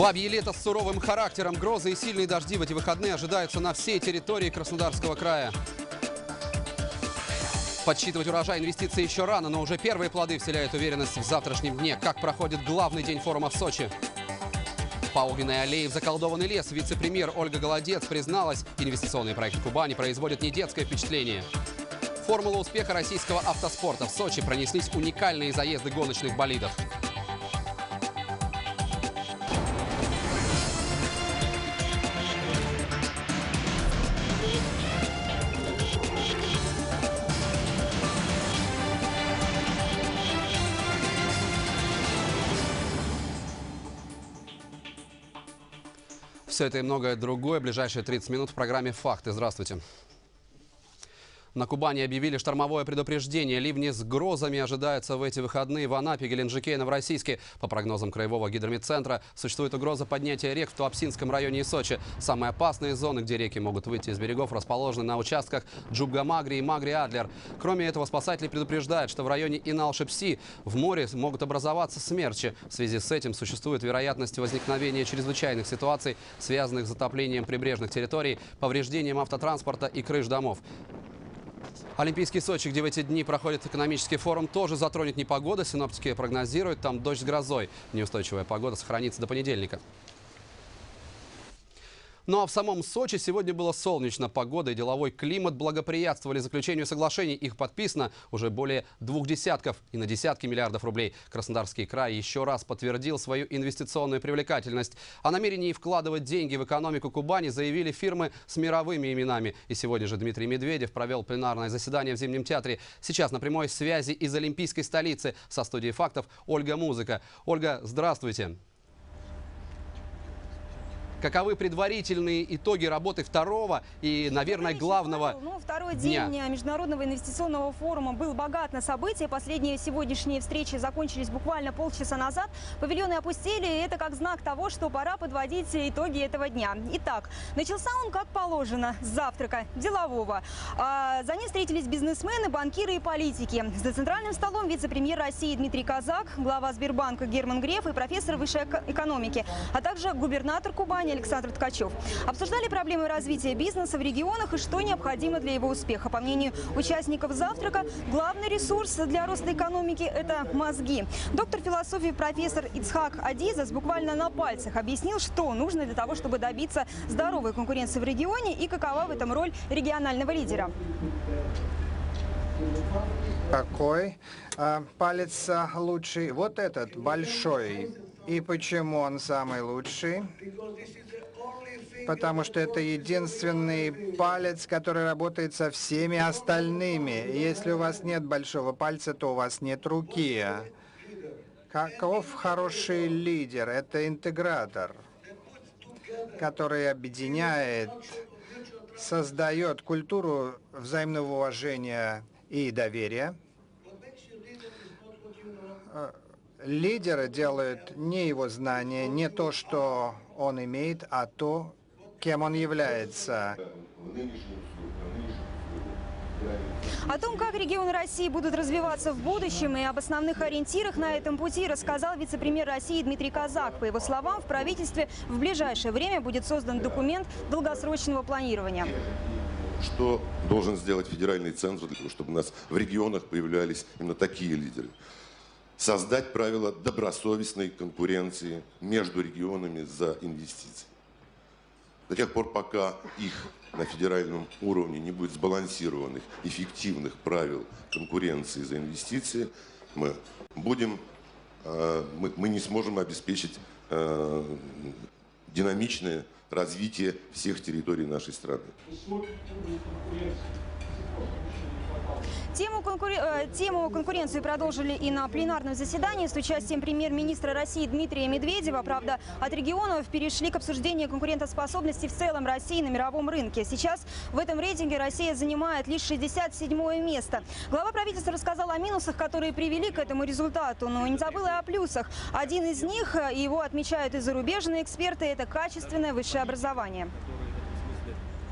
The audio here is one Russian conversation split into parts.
Бабье лето с суровым характером, грозы и сильные дожди в эти выходные ожидаются на всей территории Краснодарского края. Подсчитывать урожай инвестиций еще рано, но уже первые плоды вселяют уверенность в завтрашнем дне. Как проходит главный день форума в Сочи? По огненной аллее в заколдованный лес вице-премьер Ольга Голодец призналась, инвестиционные проекты Кубани производят не детское впечатление. Формула успеха российского автоспорта. В Сочи пронеслись уникальные заезды гоночных болидов. Все это и многое другое. Ближайшие 30 минут в программе «Факты». Здравствуйте. На Кубани объявили штормовое предупреждение. Ливни с грозами ожидаются в эти выходные в Анапе, Геленджике и Новороссийске. По прогнозам Краевого гидромедцентра, существует угроза поднятия рек в Туапсинском районе и Сочи. Самые опасные зоны, где реки могут выйти из берегов, расположены на участках Джубга-Магри и Магри-Адлер. Кроме этого, спасатели предупреждают, что в районе Инал-Шепси в море могут образоваться смерчи. В связи с этим существует вероятность возникновения чрезвычайных ситуаций, связанных с затоплением прибрежных территорий, повреждением автотранспорта и крыш домов. Олимпийский Сочи, где в эти дни проходит экономический форум, тоже затронет непогода. Синоптики прогнозируют там дождь с грозой. Неустойчивая погода сохранится до понедельника. Ну а в самом Сочи сегодня было солнечно. Погода и деловой климат благоприятствовали заключению соглашений. Их подписано уже более двух десятков и на десятки миллиардов рублей. Краснодарский край еще раз подтвердил свою инвестиционную привлекательность. О намерении вкладывать деньги в экономику Кубани заявили фирмы с мировыми именами. И сегодня же Дмитрий Медведев провел пленарное заседание в Зимнем театре. Сейчас на прямой связи из Олимпийской столицы со студией фактов Ольга Музыка. Ольга, здравствуйте. Каковы предварительные итоги работы второго и, наверное, главного Ну, второй дня? день Международного инвестиционного форума был богат на события. Последние сегодняшние встречи закончились буквально полчаса назад. Павильоны опустили, и это как знак того, что пора подводить итоги этого дня. Итак, начался он как положено, с завтрака, делового. А за ним встретились бизнесмены, банкиры и политики. За центральным столом вице-премьер России Дмитрий Казак, глава Сбербанка Герман Греф и профессор высшей эко- экономики, а также губернатор Кубани Александр Ткачев. Обсуждали проблемы развития бизнеса в регионах и что необходимо для его успеха. По мнению участников завтрака, главный ресурс для роста экономики – это мозги. Доктор философии профессор Ицхак Адизас буквально на пальцах объяснил, что нужно для того, чтобы добиться здоровой конкуренции в регионе и какова в этом роль регионального лидера. Какой а, палец а, лучший? Вот этот, большой. И почему он самый лучший? Потому что это единственный палец, который работает со всеми остальными. Если у вас нет большого пальца, то у вас нет руки. Каков хороший лидер? Это интегратор, который объединяет, создает культуру взаимного уважения и доверия. Лидеры делают не его знания, не то, что он имеет, а то, кем он является. О том, как регионы России будут развиваться в будущем и об основных ориентирах на этом пути рассказал вице-премьер России Дмитрий Казак. По его словам, в правительстве в ближайшее время будет создан документ долгосрочного планирования. Что должен сделать федеральный центр для того, чтобы у нас в регионах появлялись именно такие лидеры? Создать правила добросовестной конкуренции между регионами за инвестиции. До тех пор, пока их на федеральном уровне не будет сбалансированных, эффективных правил конкуренции за инвестиции, мы будем, э, мы, мы не сможем обеспечить э, динамичное развитие всех территорий нашей страны. Тему, конкуре- э, тему конкуренции продолжили и на пленарном заседании с участием премьер-министра России Дмитрия Медведева. Правда, от регионов перешли к обсуждению конкурентоспособности в целом России на мировом рынке. Сейчас в этом рейтинге Россия занимает лишь 67 место. Глава правительства рассказал о минусах, которые привели к этому результату, но не забыл и о плюсах. Один из них, э, его отмечают и зарубежные эксперты, это качественное высшее образование.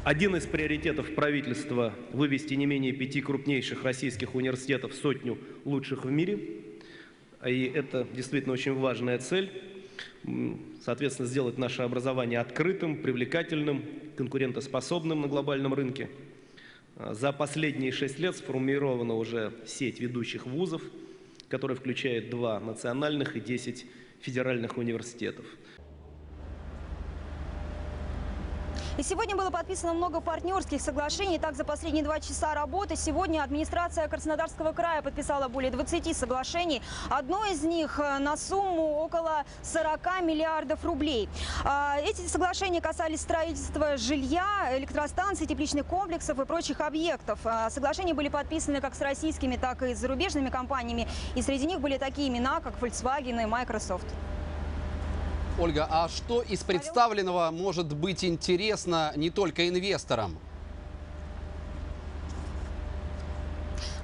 Один из приоритетов правительства – вывести не менее пяти крупнейших российских университетов в сотню лучших в мире. И это действительно очень важная цель. Соответственно, сделать наше образование открытым, привлекательным, конкурентоспособным на глобальном рынке. За последние шесть лет сформирована уже сеть ведущих вузов, которая включает два национальных и десять федеральных университетов. И сегодня было подписано много партнерских соглашений. Так, за последние два часа работы сегодня администрация Краснодарского края подписала более 20 соглашений. Одно из них э, на сумму около 40 миллиардов рублей. А, эти соглашения касались строительства жилья, электростанций, тепличных комплексов и прочих объектов. А, соглашения были подписаны как с российскими, так и с зарубежными компаниями. И среди них были такие имена, как Volkswagen и Microsoft. Ольга, а что из представленного может быть интересно не только инвесторам?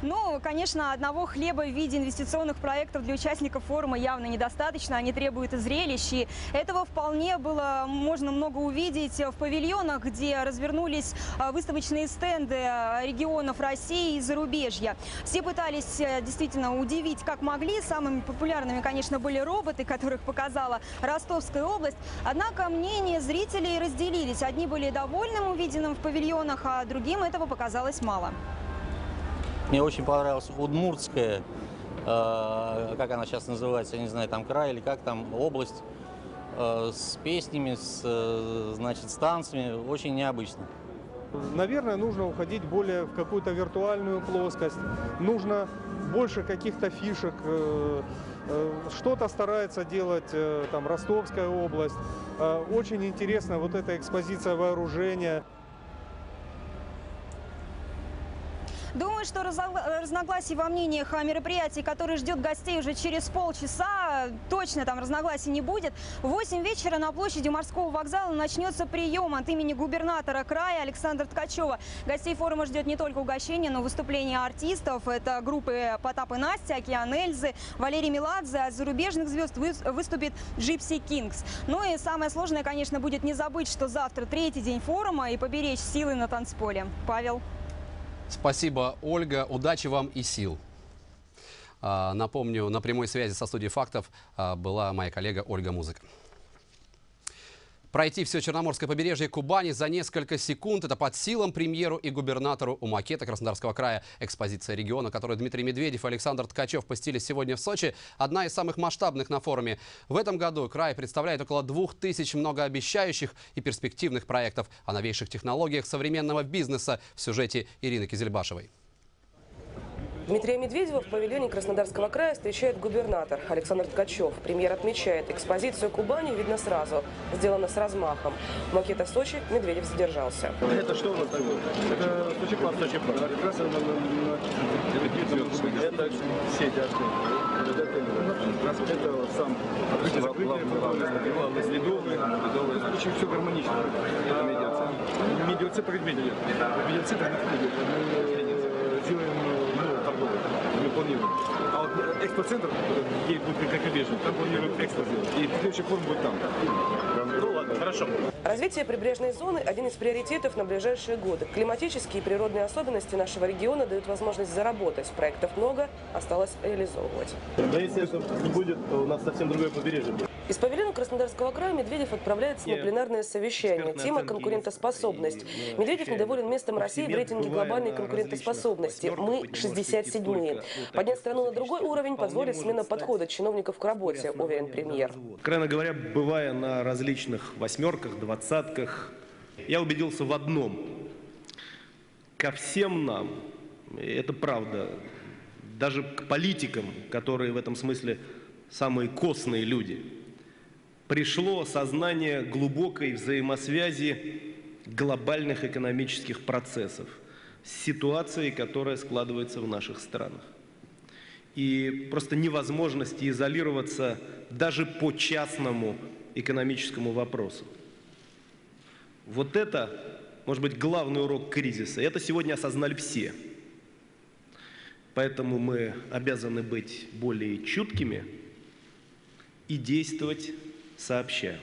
Ну, конечно, одного хлеба в виде инвестиционных проектов для участников форума явно недостаточно. Они требуют и зрелищ. И этого вполне было можно много увидеть в павильонах, где развернулись а, выставочные стенды а, регионов России и зарубежья. Все пытались э, действительно удивить, как могли. Самыми популярными, конечно, были роботы, которых показала Ростовская область. Однако мнения зрителей разделились. Одни были довольны увиденным в павильонах, а другим этого показалось мало. Мне очень понравилась Удмуртская, э, как она сейчас называется, я не знаю, там край или как там, область, э, с песнями, с, э, значит, с танцами, очень необычно. Наверное, нужно уходить более в какую-то виртуальную плоскость, нужно больше каких-то фишек, э, э, что-то старается делать э, там Ростовская область. Очень интересна вот эта экспозиция вооружения. Думаю, что разногласий во мнениях о мероприятии, которое ждет гостей уже через полчаса, точно там разногласий не будет. В 8 вечера на площади морского вокзала начнется прием от имени губернатора края Александра Ткачева. Гостей форума ждет не только угощение, но и выступления артистов. Это группы Потап и Настя, Океан Эльзы, Валерий Меладзе. А зарубежных звезд вы- выступит Джипси Кингс. Ну и самое сложное, конечно, будет не забыть, что завтра третий день форума и поберечь силы на танцполе. Павел. Спасибо, Ольга. Удачи вам и сил. А, Напомню, на прямой связи со студией фактов а, была моя коллега Ольга Музыка. Пройти все Черноморское побережье Кубани за несколько секунд – это под силам премьеру и губернатору у макета Краснодарского края. Экспозиция региона, которую Дмитрий Медведев и Александр Ткачев посетили сегодня в Сочи, одна из самых масштабных на форуме. В этом году край представляет около двух тысяч многообещающих и перспективных проектов о новейших технологиях современного бизнеса в сюжете Ирины Кизельбашевой. Дмитрия Медведева в павильоне Краснодарского края встречает губернатор Александр Ткачев. Премьер отмечает, экспозицию Кубани видно сразу, сделано с размахом. Макета Сочи Медведев задержался. Это что у нас такое? Это Сочи Парк. Сочи Парк. Как раз Это сеть отелей. Это сам открытие закрытие, главный следовый. Очень все гармонично. Это медиация. Медиация по медиа. Медиация это Мы делаем ну, торговый. Мы планируем. А вот экспоцентр, где будет как там планируем экспо сделать. И следующий форум будет там. Ну ладно, хорошо. Развитие прибрежной зоны – один из приоритетов на ближайшие годы. Климатические и природные особенности нашего региона дают возможность заработать. Проектов много, осталось реализовывать. Но если это будет, то у нас совсем другое побережье будет. Из павильона Краснодарского края Медведев отправляется на пленарное совещание. Тема «Конкурентоспособность». Медведев недоволен местом России в рейтинге глобальной конкурентоспособности. Мы восьмерках, вы не 67-е. можете столько, Поднять ну, страну на другой уровень позволит смена подхода чиновников к работе, уверен премьер. Откровенно говоря, бывая на различных восьмерках, двадцатках, я убедился в одном. Ко всем нам, это правда, даже к политикам, которые в этом смысле самые костные люди, пришло сознание глубокой взаимосвязи глобальных экономических процессов с ситуацией, которая складывается в наших странах и просто невозможности изолироваться даже по частному экономическому вопросу. Вот это, может быть, главный урок кризиса. Это сегодня осознали все. Поэтому мы обязаны быть более чуткими и действовать сообща.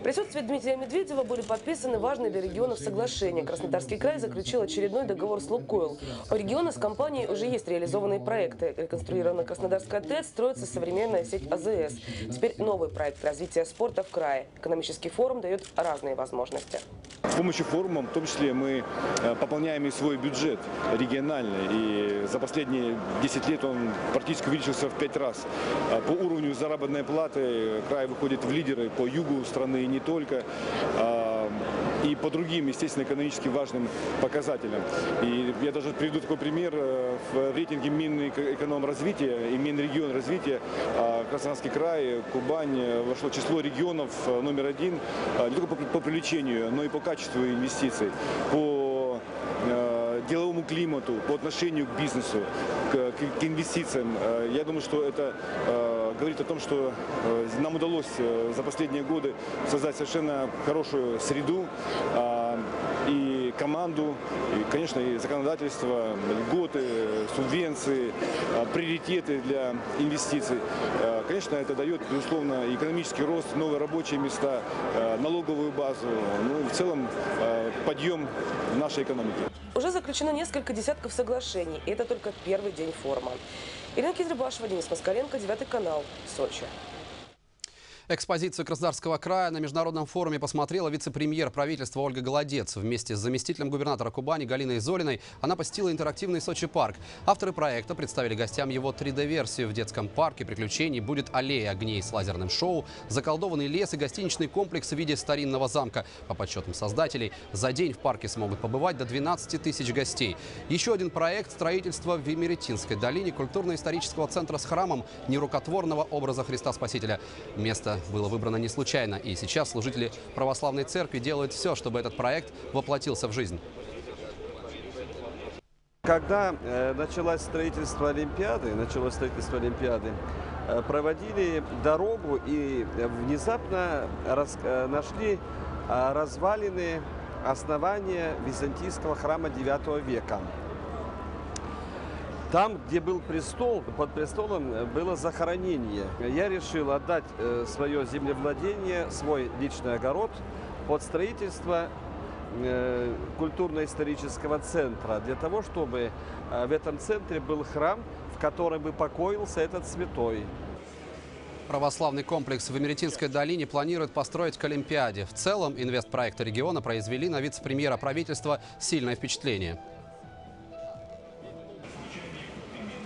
В присутствии Дмитрия Медведева были подписаны важные для регионов соглашения. Краснодарский край заключил очередной договор с «Лукойл». У региона с компанией уже есть реализованные проекты. Реконструированная Краснодарская ТЭЦ, строится современная сеть АЗС. Теперь новый проект развития спорта в крае. Экономический форум дает разные возможности. С помощью форума, в том числе, мы э, пополняем и свой бюджет региональный. И за последние 10 лет он практически увеличился в 5 раз. А По уровню заработной платы край выходит в лидеры по югу страны и не только. А, И по другим, естественно, экономически важным показателям. И я даже приведу такой пример. Э, В рейтинге Минэкономразвития и Минрегион развития а, Краснодарский край, Кубань э, вошло число регионов э, номер один не только по, привлечению, но и по качеству инвестиций, по деловому климату, по отношению к бизнесу, к, инвестициям. Я думаю, что это говорит о том, что э, нам удалось э, за последние годы создать совершенно хорошую среду а, команду, и, конечно, и законодательство, льготы, субвенции, а, приоритеты для инвестиций. Э, Конечно, это дает, безусловно, экономический рост, новые рабочие места, э, налоговую базу, ну и в целом подъем нашей экономики. Уже заключено несколько десятков соглашений. И это только первый день форума. Ирина Кизрбашева, Денис Москаленко, Девятый канал, Сочи. Экспозицию Краснодарского края на международном форуме посмотрела вице-премьер правительства Ольга Голодец. Вместе с заместителем губернатора Кубани Галиной Зориной она посетила интерактивный Сочи парк. Авторы проекта представили гостям его 3D-версию. В детском парке приключений будет аллея огней с лазерным шоу, заколдованный лес и гостиничный комплекс в виде старинного замка. По подсчетам создателей, за день в парке смогут побывать до 12 тысяч гостей. Еще один проект строительства в Вимеретинской долине культурно-исторического центра с храмом нерукотворного образа Христа Спасителя. Место было выбрано не случайно, и сейчас служители православной церкви делают все, чтобы этот проект воплотился в жизнь. Когда э, началось строительство Олимпиады, началось строительство Олимпиады, э, проводили дорогу и внезапно э, нашли развалины основания византийского храма IX века. Там, где был престол, под престолом э, было захоронение. Я решил отдать э, свое землевладение, свой личный огород под строительство э, культурно-исторического центра для того, чтобы в этом центре был храм, в котором бы покоился этот святой. Православный комплекс в Эмеретинской долине планирует построить к Олимпиаде. В целом, инвестпроекты региона произвели на вице-премьера правительства сильное впечатление.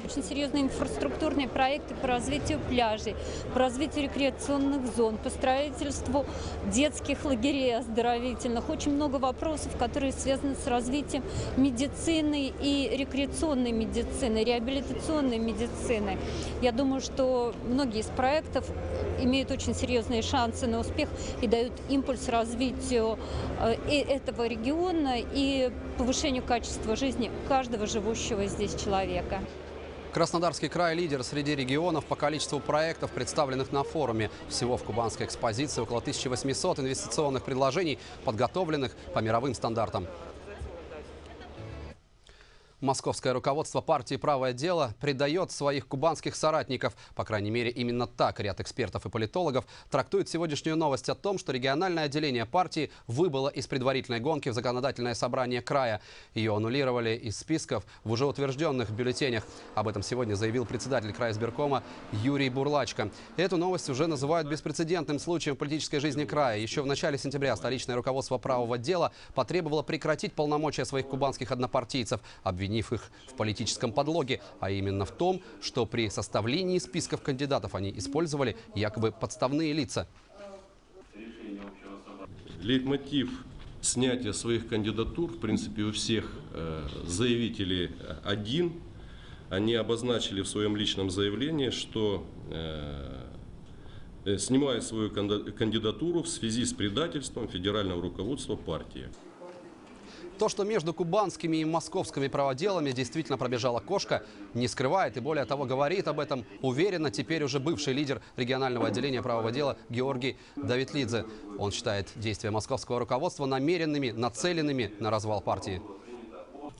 Очень серьезные инфраструктурные проекты по развитию пляжей, по развитию рекреационных зон, по строительству детских лагерей оздоровительных. Очень много вопросов, которые связаны с развитием медицины и рекреационной медицины, реабилитационной медицины. Я думаю, что многие из проектов имеют очень серьезные шансы на успех и дают импульс развитию э, этого региона и повышению качества жизни каждого живущего здесь человека. Краснодарский край – лидер среди регионов по количеству проектов, представленных на форуме. Всего в кубанской экспозиции около 1800 инвестиционных предложений, подготовленных по мировым стандартам. Московское руководство партии «Правое дело» предает своих кубанских соратников. По крайней мере, именно так ряд экспертов и политологов трактует сегодняшнюю новость о том, что региональное отделение партии выбыло из предварительной гонки в законодательное собрание края. Ее аннулировали из списков в уже утвержденных бюллетенях. Об этом сегодня заявил председатель края избиркома Юрий Бурлачко. Эту новость уже называют беспрецедентным случаем в политической жизни края. Еще в начале сентября столичное руководство правого дела потребовало прекратить полномочия своих кубанских однопартийцев, обвинив их в политическом подлоге, а именно в том, что при составлении списков кандидатов они использовали якобы подставные лица. Лейтмотив снятия своих кандидатур, в принципе, у всех э, заявителей один. Они обозначили в своем личном заявлении, что э, э, снимают свою кандидатуру в связи с предательством федерального руководства партии. То, что между кубанскими и московскими праводелами действительно пробежала кошка, не скрывает и более того говорит об этом уверенно теперь уже бывший лидер регионального отделения правого дела Георгий Давидлидзе. Он считает действия московского руководства намеренными, нацеленными на развал партии.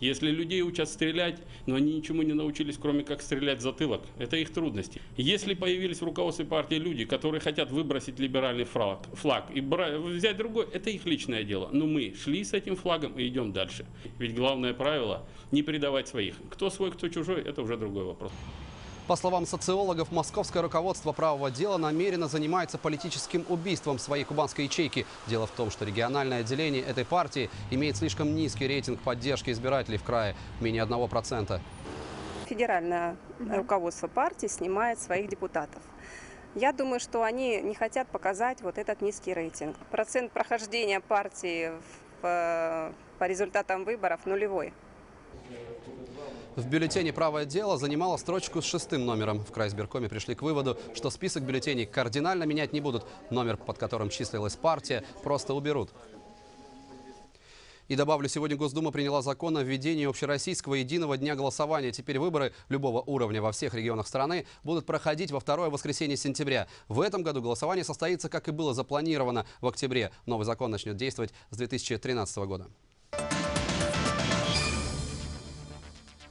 Если людей учат стрелять, но они ничему не научились, кроме как стрелять в затылок, это их трудности. Если появились в руководстве партии люди, которые хотят выбросить либеральный флаг, флаг и взять другой, это их личное дело. Но мы шли с этим флагом и идем дальше. Ведь главное правило – не предавать своих. Кто свой, кто чужой – это уже другой вопрос. По словам социологов, московское руководство правого дела намеренно занимается политическим убийством своей кубанской ячейки. Дело в том, что региональное отделение этой партии имеет слишком низкий рейтинг поддержки избирателей в крае – менее 1%. Федеральное руководство партии снимает своих депутатов. Я думаю, что они не хотят показать вот этот низкий рейтинг. Процент прохождения партии в, по результатам выборов нулевой. В бюллетене «Правое дело» занимала строчку с шестым номером. В крайсберкоме пришли к выводу, что список бюллетеней кардинально менять не будут. Номер, под которым числилась партия, просто уберут. И добавлю, сегодня Госдума приняла закон о введении общероссийского единого дня голосования. Теперь выборы любого уровня во всех регионах страны будут проходить во второе воскресенье сентября. В этом году голосование состоится, как и было запланировано, в октябре. Новый закон начнет действовать с 2013 года.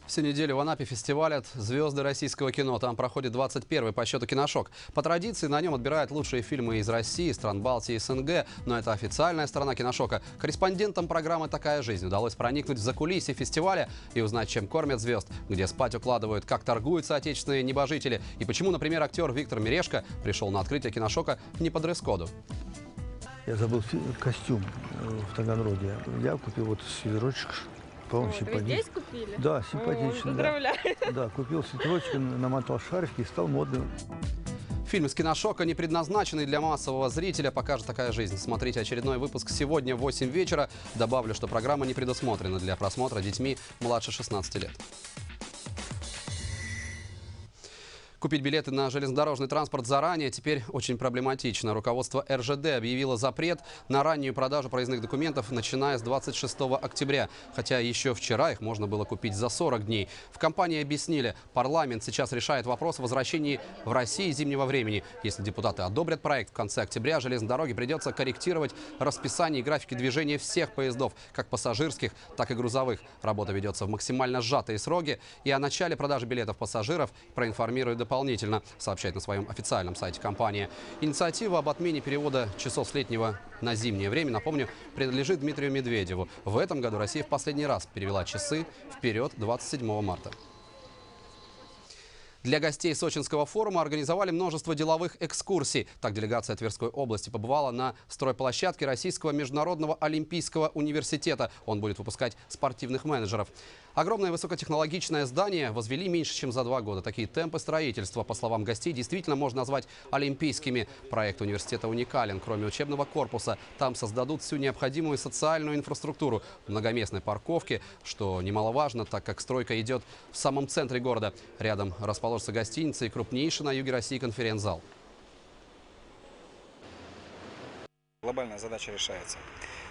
Всю неделю в Анапе фестивалят «Звезды российского кино». Там проходит 21-й по счету киношок. По традиции на нем отбирают лучшие фильмы из России, стран Балтии и СНГ. Но это официальная сторона киношока. Корреспондентам программы «Такая жизнь» удалось проникнуть в закулисье фестиваля и узнать, чем кормят звезд, где спать укладывают, как торгуются отечественные небожители и почему, например, актер Виктор Мирешко пришел на открытие киношока не по дресс-коду. Я забыл костюм э, в Таганроге. Я купил вот свитерочек по-моему, вот, симпатичный. Вы здесь купили? Да, симпатично. О, поздравляю. Да. да, купил свитерочек, намотал шарфик и стал модным. Фильм из киношока, не предназначенный для массового зрителя, покажет такая жизнь. Смотрите очередной выпуск сегодня в 8 вечера. Добавлю, что программа не предусмотрена для просмотра детьми младше 16 лет. Купить билеты на железнодорожный транспорт заранее теперь очень проблематично. Руководство РЖД объявило запрет на раннюю продажу проездных документов, начиная с 26 октября. Хотя еще вчера их можно было купить за 40 дней. В компании объяснили, парламент сейчас решает вопрос о возвращении в России зимнего времени. Если депутаты одобрят проект в конце октября, железной дороге придется корректировать расписание и графики движения всех поездов, как пассажирских, так и грузовых. Работа ведется в максимально сжатые сроки. И о начале продажи билетов пассажиров проинформирует дополнительно, сообщает на своем официальном сайте компания. Инициатива об отмене перевода часов с летнего на зимнее время, напомню, принадлежит Дмитрию Медведеву. В этом году Россия в последний раз перевела часы вперед 27 марта. Для гостей Сочинского форума организовали множество деловых экскурсий. Так, делегация Тверской области побывала на стройплощадке Российского международного олимпийского университета. Он будет выпускать спортивных менеджеров. Огромное высокотехнологичное здание возвели меньше, чем за два года. Такие темпы строительства, по словам гостей, действительно можно назвать олимпийскими. Проект университета уникален. Кроме учебного корпуса, там создадут всю необходимую социальную инфраструктуру. Многоместной парковки, что немаловажно, так как стройка идет в самом центре города. Рядом расположится гостиница и крупнейший на юге России конференц-зал. Глобальная задача решается.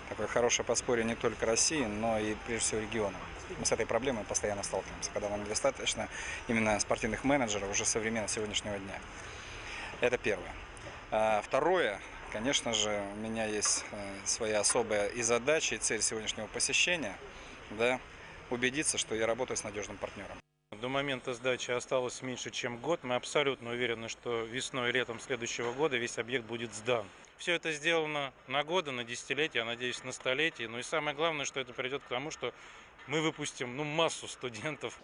Такое хорошее подспорье не только России, но и прежде всего региона. Мы с этой проблемой постоянно сталкиваемся, когда нам недостаточно именно спортивных менеджеров уже современного сегодняшнего дня. Это первое. А второе, конечно же, у меня есть э, своя особая и задача, и цель сегодняшнего посещения, да, убедиться, что я работаю с надежным партнером. До момента сдачи осталось меньше, чем год. Мы абсолютно уверены, что весной и летом следующего года весь объект будет сдан. Все это сделано на годы, на десятилетия, я надеюсь, на столетия. Ну и самое главное, что это придет к тому, что мы выпустим ну, массу студентов.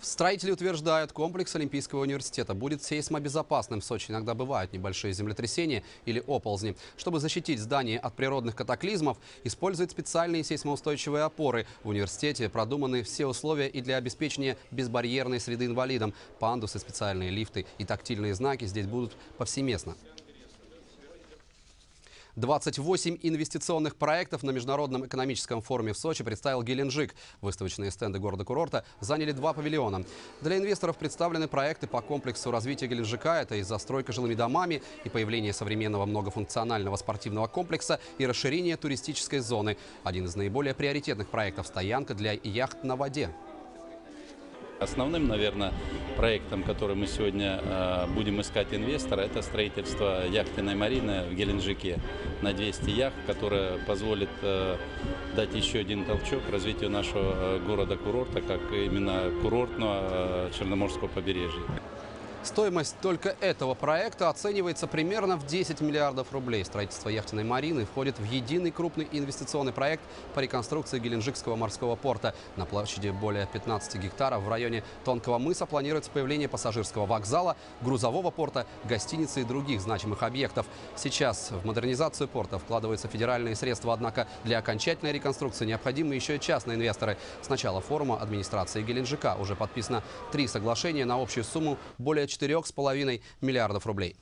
Строители утверждают, комплекс Олимпийского университета будет сейсмобезопасным. В Сочи иногда бывают небольшие землетрясения или оползни. Чтобы защитить здание от природных катаклизмов, используют специальные сейсмоустойчивые опоры. В университете продуманы все условия и для обеспечения безбарьерной среды инвалидам. Пандусы, специальные лифты и тактильные знаки здесь будут повсеместно. 28 инвестиционных проектов на Международном экономическом форуме в Сочи представил Геленджик. Выставочные стенды города-курорта заняли два павильона. Для инвесторов представлены проекты по комплексу развития Геленджика. Это и застройка жилыми домами, и появление современного многофункционального спортивного комплекса, и расширение туристической зоны. Один из наиболее приоритетных проектов – стоянка для яхт на воде. Основным, наверное, проектом, который мы сегодня э, будем искать инвестора, это строительство яхтенной марины в Геленджике на 200 яхт, которая позволит э, дать еще один толчок развитию нашего э, города-курорта, как именно курортного Черноморского побережья. Стоимость только этого проекта оценивается примерно в 10 миллиардов рублей. Строительство яхтенной марины входит в единый крупный инвестиционный проект по реконструкции Геленджикского морского порта. На площади более 15 гектаров в районе Тонкого мыса планируется появление пассажирского вокзала, грузового порта, гостиницы и других значимых объектов. Сейчас в модернизацию порта вкладываются федеральные средства, однако для окончательной реконструкции необходимы еще и частные инвесторы. С начала форума администрации Геленджика уже подписано три соглашения на общую сумму более 4,5 миллиардов рублей.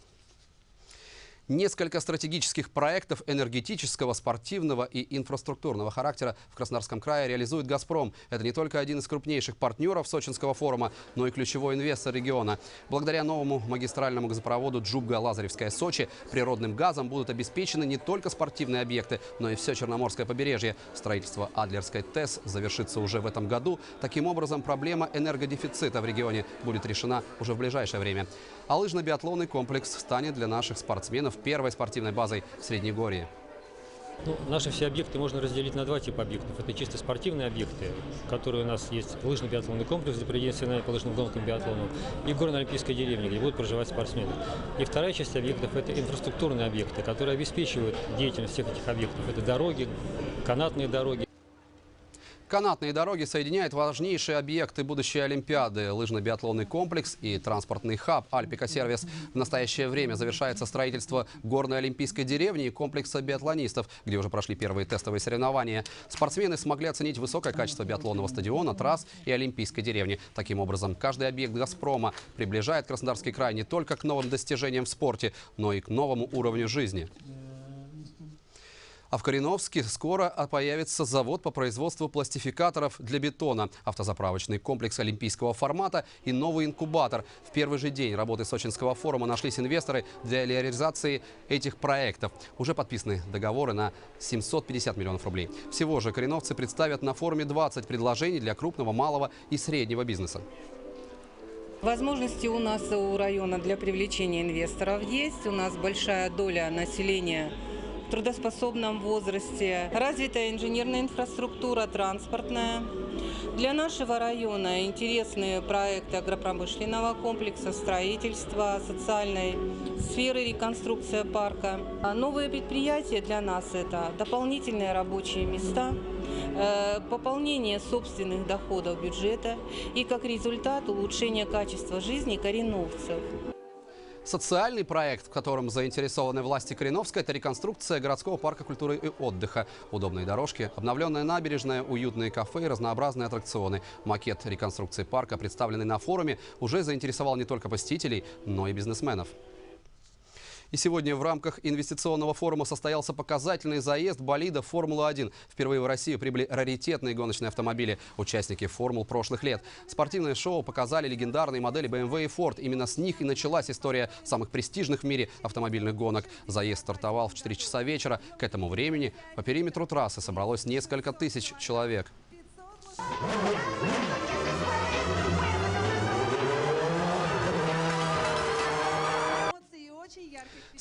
Несколько стратегических проектов энергетического, спортивного и инфраструктурного характера в Краснодарском крае реализует «Газпром». Это не только один из крупнейших партнеров Сочинского форума, но и ключевой инвестор региона. Благодаря новому магистральному газопроводу Джубга-Лазаревская-Сочи природным газом будут обеспечены не только спортивные объекты, но и все Черноморское побережье. Строительство Адлерской ТЭС завершится уже в этом году. Таким образом, проблема энергодефицита в регионе будет решена уже в ближайшее время. А лыжно-биатлонный комплекс станет для наших спортсменов первой спортивной базой в Среднегорье. Ну, наши все объекты можно разделить на два типа объектов. Это чисто спортивные объекты, которые у нас есть лыжно-биатлонный комплекс, где проведение соревнований по лыжным гонкам биатлону, и горно-олимпийская деревня, где будут проживать спортсмены. И вторая часть объектов – это инфраструктурные объекты, которые обеспечивают деятельность всех этих объектов. Это дороги, канатные дороги. Канатные дороги соединяют важнейшие объекты будущей Олимпиады. Лыжно-биатлонный комплекс и транспортный хаб «Альпика-сервис». В настоящее время завершается строительство горной олимпийской деревни и комплекса биатлонистов, где уже прошли первые тестовые соревнования. Спортсмены смогли оценить высокое качество биатлонного стадиона, трасс и олимпийской деревни. Таким образом, каждый объект «Газпрома» приближает Краснодарский край не только к новым достижениям в спорте, но и к новому уровню жизни. А в Кореновске скоро появится завод по производству пластификаторов для бетона, автозаправочный комплекс олимпийского формата и новый инкубатор. В первый же день работы Сочинского форума нашлись инвесторы для реализации этих проектов. Уже подписаны договоры на 750 миллионов рублей. Всего же кореновцы представят на форуме 20 предложений для крупного, малого и среднего бизнеса. Возможности у нас у района для привлечения инвесторов есть. У нас большая доля населения трудоспособном возрасте, развитая инженерная инфраструктура, транспортная. Для нашего района интересные проекты агропромышленного комплекса, строительства, социальной сферы, реконструкция парка. А новые предприятия для нас – это дополнительные рабочие места, э, пополнение собственных доходов бюджета и, как результат, улучшение качества жизни кореновцев. Социальный проект, в котором заинтересованы власти Кореновска, это реконструкция городского парка культуры и отдыха. Удобные дорожки, обновленная набережная, уютные кафе и разнообразные аттракционы. Макет реконструкции парка, представленный на форуме, уже заинтересовал не только посетителей, но и бизнесменов. И сегодня в рамках инвестиционного форума состоялся показательный заезд болидов Формулы-1. Впервые в Россию прибыли раритетные гоночные автомобили, участники формул прошлых лет. Спортивное шоу показали легендарные модели BMW и Ford. Именно с них и началась история самых престижных в мире автомобильных гонок. Заезд стартовал в 4 часа вечера. К этому времени по периметру трассы собралось несколько тысяч человек.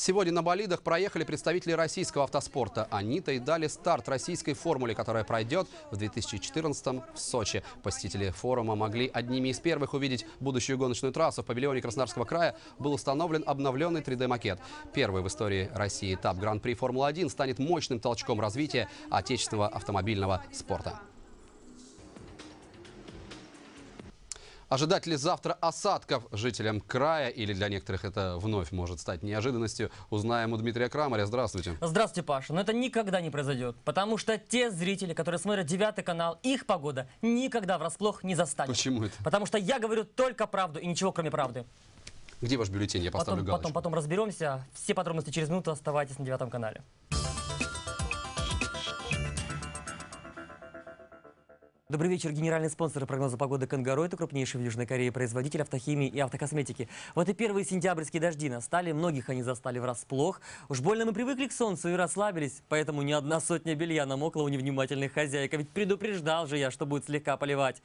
Сегодня на болидах проехали представители российского автоспорта. Они-то и дали старт российской формуле, которая пройдет в 2014 в Сочи. Посетители форума могли одними из первых увидеть будущую гоночную трассу. В павильоне Краснодарского края был установлен обновленный 3D-макет. Первый в истории России этап Гран-при Формулы-1 станет мощным толчком развития отечественного автомобильного спорта. Ожидать ли завтра осадков жителям края или для некоторых это вновь может стать неожиданностью, узнаем у Дмитрия Крамаря. Здравствуйте. Здравствуйте, Паша. Но это никогда не произойдет, потому что те зрители, которые смотрят девятый канал, их погода никогда врасплох не застанет. Почему это? Потому что я говорю только правду и ничего кроме правды. Где ваш бюллетень? Я поставлю потом, галочку. Потом, потом разберемся. Все подробности через минуту. Оставайтесь на девятом канале. Добрый вечер. Генеральный спонсор прогноза погоды «Кангаро» – это крупнейший в Южной Корее производитель автохимии и автокосметики. Вот и первые сентябрьские дожди настали, многих они застали врасплох. Уж больно мы привыкли к солнцу и расслабились, поэтому ни одна сотня белья намокла у невнимательных хозяек. А ведь предупреждал же я, что будет слегка поливать.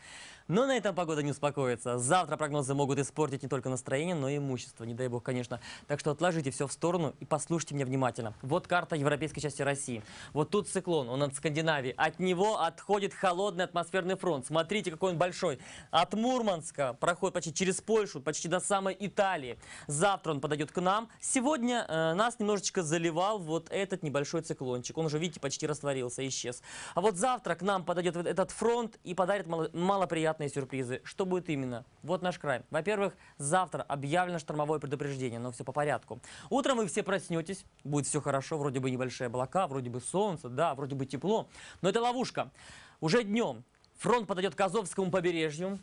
Но на этом погода не успокоится. Завтра прогнозы могут испортить не только настроение, но и имущество. Не дай бог, конечно. Так что отложите все в сторону и послушайте меня внимательно. Вот карта европейской части России. Вот тут циклон, он от Скандинавии. От него отходит холодный атмосферный фронт. Смотрите, какой он большой. От Мурманска проходит почти через Польшу, почти до самой Италии. Завтра он подойдет к нам. Сегодня э, нас немножечко заливал вот этот небольшой циклончик. Он уже, видите, почти растворился, исчез. А вот завтра к нам подойдет этот фронт и подарит мало, малоприятные сюрпризы. Что будет именно? Вот наш край. Во-первых, завтра объявлено штормовое предупреждение, но все по порядку. Утром вы все проснетесь, будет все хорошо, вроде бы небольшие облака, вроде бы солнце, да, вроде бы тепло. Но это ловушка. Уже днем фронт подойдет к Азовскому побережью,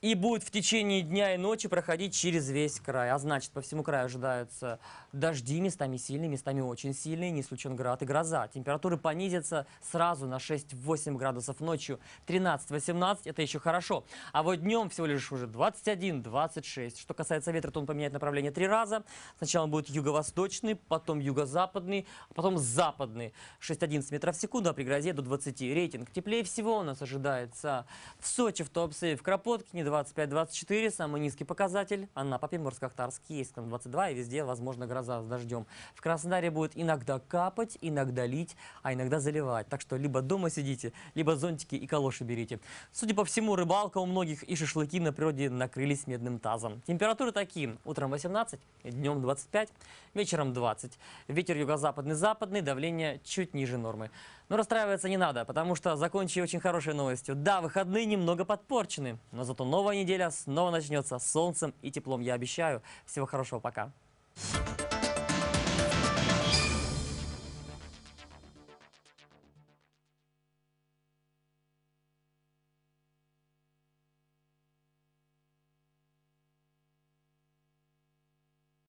и будет в течение дня и ночи проходить через весь край. А значит, по всему краю ожидаются дожди, местами сильные, местами очень сильные, не исключен град и гроза. Температуры понизятся сразу на 6-8 градусов ночью. 13-18 это еще хорошо. А вот днем всего лишь уже 21-26. Что касается ветра, то он поменяет направление три раза. Сначала он будет юго-восточный, потом юго-западный, а потом западный. 6-11 метров в секунду, а при грозе до 20. Рейтинг теплее всего у нас ожидается в Сочи, в Туапсе, в Кропоткине 25-24, самый низкий показатель. Анапа, Приморск-Ахтарск, Ейском 22 и везде, возможно, гроза с дождем. В Краснодаре будет иногда капать, иногда лить, а иногда заливать. Так что либо дома сидите, либо зонтики и калоши берите. Судя по всему, рыбалка у многих и шашлыки на природе накрылись медным тазом. Температуры такие. Утром 18, днем 25, вечером 20. Ветер юго-западный, западный, давление чуть ниже нормы. Но расстраиваться не надо, потому что закончу очень хорошей новостью. Да, выходные немного подпорчены, но зато новая неделя снова начнется с солнцем и теплом, я обещаю. Всего хорошего, пока.